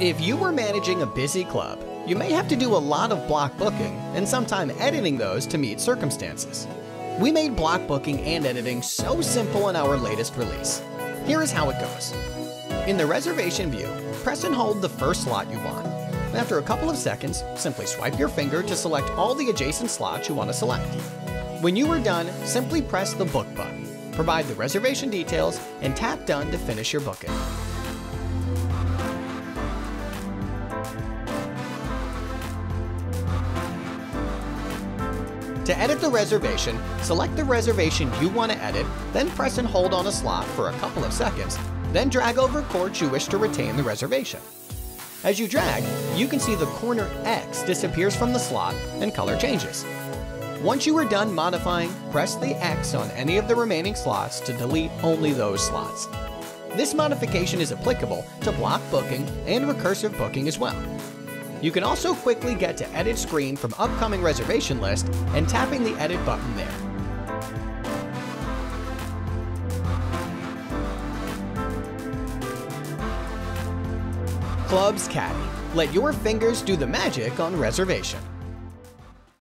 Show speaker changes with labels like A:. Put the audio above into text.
A: If you were managing a busy club, you may have to do a lot of block booking and sometime editing those to meet circumstances. We made block booking and editing so simple in our latest release. Here is how it goes. In the reservation view, press and hold the first slot you want. After a couple of seconds, simply swipe your finger to select all the adjacent slots you want to select. When you are done, simply press the book button, provide the reservation details, and tap done to finish your booking. To edit the reservation, select the reservation you want to edit, then press and hold on a slot for a couple of seconds, then drag over courts you wish to retain the reservation. As you drag, you can see the corner X disappears from the slot and color changes. Once you are done modifying, press the X on any of the remaining slots to delete only those slots. This modification is applicable to block booking and recursive booking as well. You can also quickly get to Edit Screen from upcoming reservation list and tapping the Edit button there. ClubsCaddy. Let your fingers do the magic on reservation.